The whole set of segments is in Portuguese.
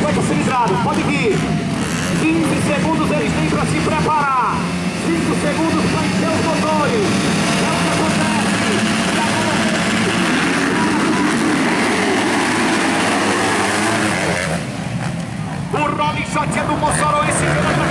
50 cilindrados, pode vir. 15 segundos eles têm para se preparar. 5 segundos para encher os motores. É o que acontece. O Robin Shot é do Mossoró, esse é pela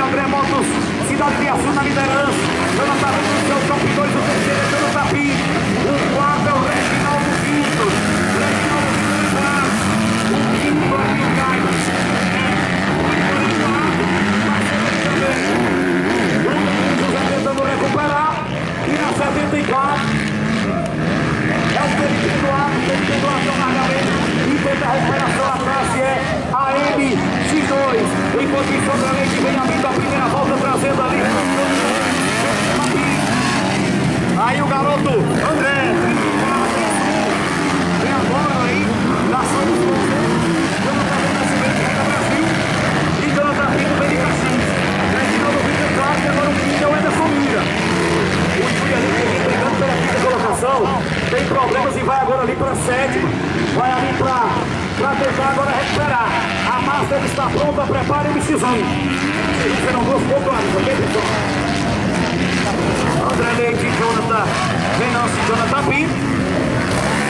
André Motos, Cidade de Açu na liderança. Jonathan Ramos, o campeão do terceiro, Jonathan Pinto. deve estar pronta, prepare o decisão. Serão duas pontuais, ok, pessoal? André Leite e Jonathan Venâncio e Jonathan Pim.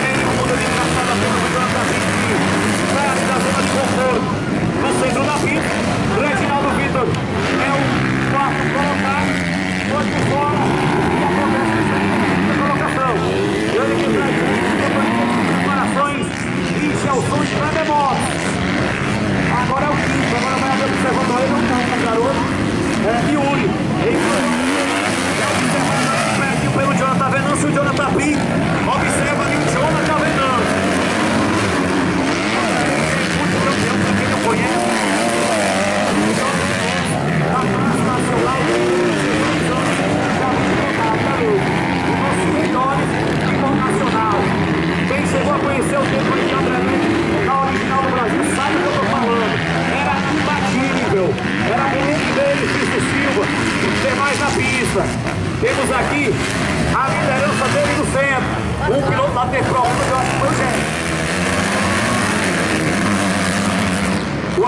Ele muda de traçada pelo Jonathan Pim, que sai da zona de conforto do centro da pista.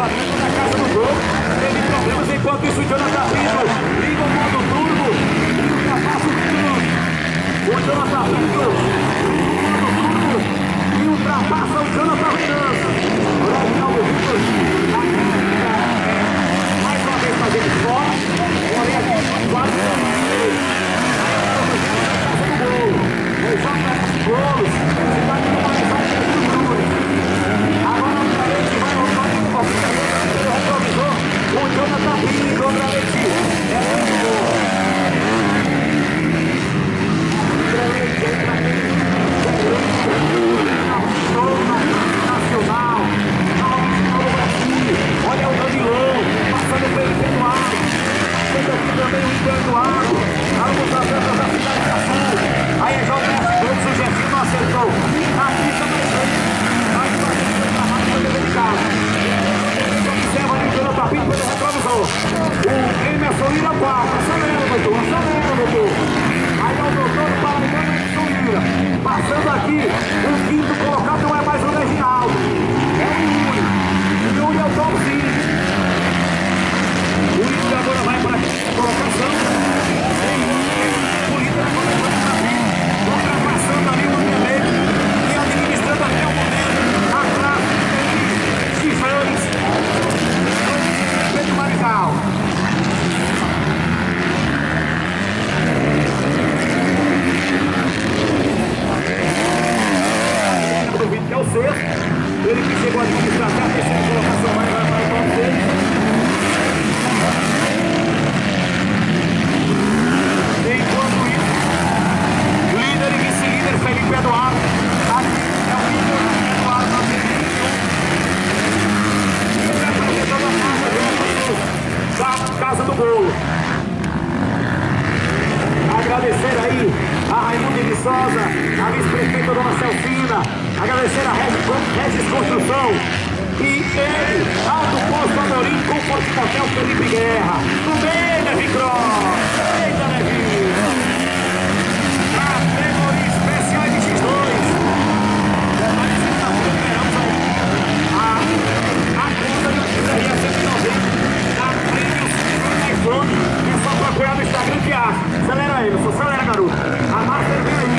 bola dentro da casa do gol. Teve problemas enquanto isso, Jonathan Pinto liga o modo turbo. e Ultrapassa o turno. O Jonathan Pinto liga o modo turbo e ultrapassa o Jonathan Pinto. Legal, Vitor. Mais uma vez fazendo fora. Conforto Motel Felipe Guerra. No meio, Levi Cross. Eita, Levi. Categoria de X2. A, a conta de seria 190. A prêmios iPhone. É só procurar no Instagram que acha. Acelera, Emerson. Acelera, garoto. A Master vem aí.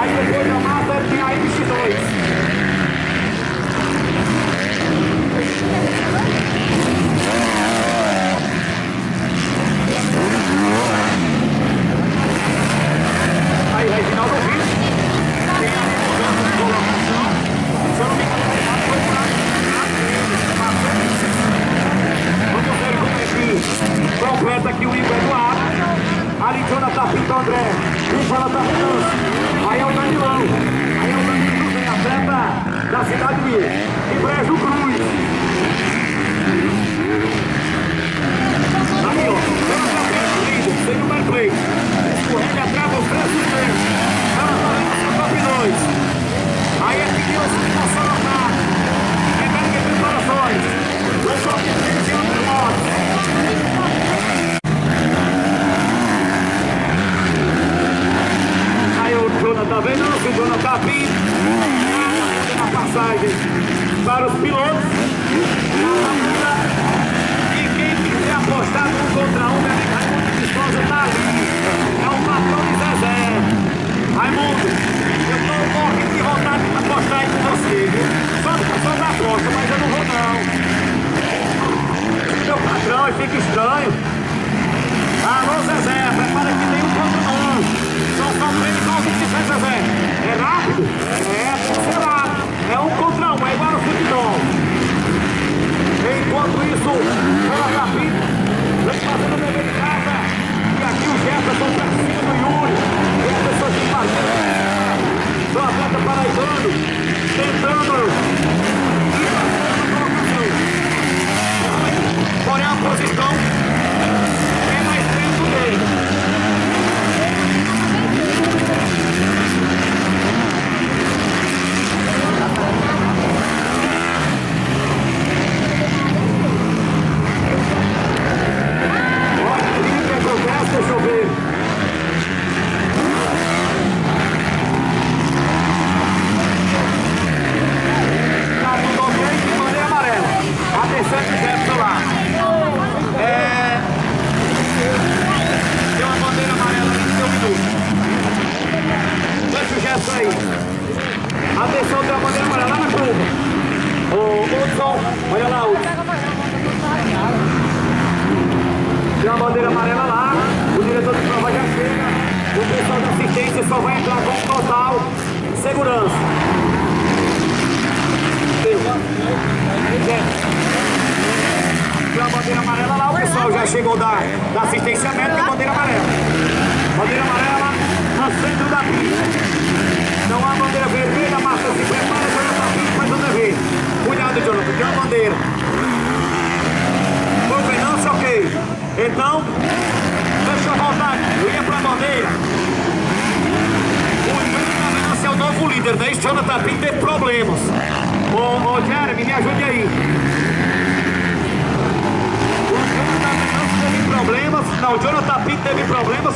Aí depois da Master tem a MX2. Aí, Reginaldo Vitor. Tem a mudança de colocação. Se eu não me engano, foi pra Vamos ver como é que completa aqui o Igor Eduardo. Ali Jonathan Pinto André. O Jonathan Pinto. Aí é o Danilão. Aí é o Danilo Cruz, cidade de Brejo Cruz. Aí, ó. Jonathan Pinto, líder. Sem número 3. Escorrega atrás, os três primeiros. Ela tá vendo seu top 2. Aí que Deus que possa notar. Repete preparações. O top 3 e outro modo. Aí o Jonathan vem, não, o Jonathan Pinto. A passagem para os pilotos. E quem quiser apostar um contra um, meu amigo Raimundo de Souza tá ali. É o patrão de Zezé. Raimundo, eu tô morrendo de vontade de apostar aí com você, viu? Só só da aposta, mas eu não vou não. Meu patrão, aí fica estranho. Alô Zezé, prepara que tem um contra um. Só só prende igual o que fez Zezé. É rápido? É, pode ser rápido. É um contra um, é igual ao futebol. Enquanto isso, ela tá vindo, vem fazendo o dever de casa. E aqui o Jefferson pra cima do Yuri. Jefferson de fazendo. Do atleta paraibano, tentando. ir pra cima da colocação. Porém, a posição é mais perto dele. Olha o que acontece, deixa eu ver. Tá tudo ok? Bandeira amarela. Atenção que Jefferson lá. É... Tem uma bandeira amarela ali no seu minuto. Deixa o gesto aí. Atenção, tem uma bandeira amarela lá na curva. Ô, Hudson, olha lá, Hudson. Tem uma bandeira amarela lá. O diretor de prova já chega. O pessoal da assistência só vai entrar com total segurança. Tem uma bandeira amarela lá, o pessoal já chegou da, da assistência médica, bandeira amarela. Bandeira amarela no centro da pista. Não há bandeira vermelha, Márcia se prepara, Jonathan Pinto faz o dever. Cuidado, Jonathan, tem uma bandeira. Convenância, ok. Então, deixa eu voltar, eu ia pra bandeira. O Jonathan é o novo líder, né? Esse Jonathan Pinto teve problemas. Ô, ô Jeremy, me ajude aí. O Jonathan Venâncio teve problemas. Não, o Jonathan Pinto teve problemas.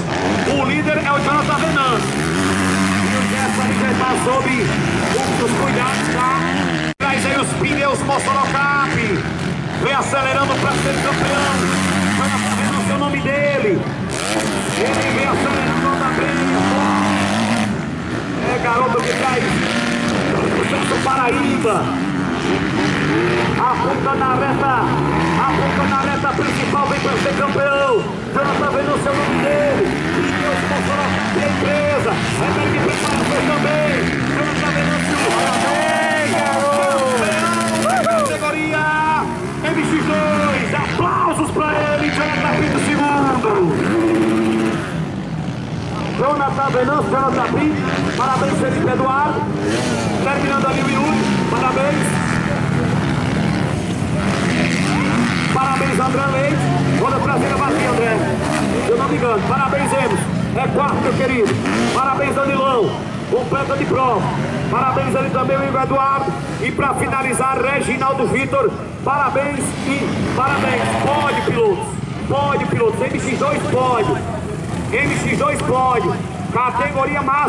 É o Jonathan Venâncio. E o Jefferson aí já está sob os, os cuidados, tá? Traz aí os pneus Mossoró Cap. Vem acelerando para ser campeão. Venâncio é o nome dele. Ele vem acelerando anda bem. É garoto que traz o Paraíba. Aponta na reta, aponta na reta principal, vem para ser campeão. Jonathan vendo o seu nome dele. E Deus Mossoró, que empresa. Preparações também. Jonathan Venâncio, parabéns. Categoria MX2. Aplausos para ele, Jonathan Pinto segundo. Jonathan Venâncio, Jonathan Pinto. Parabéns, Felipe Eduardo. Terminando ali o Yuri. Parabéns. Parabéns, André Leite. Roda traseira vazia, André. Eu não me engano. Parabéns, Meu querido. Parabéns, Danilão. Completa de prova. Parabéns ele também, o Igor Eduardo. E para finalizar, Reginaldo Vitor. Parabéns e parabéns. Pode, pilotos. Pode, pilotos. MX2 pode. MX2 pode. Categoria máxima.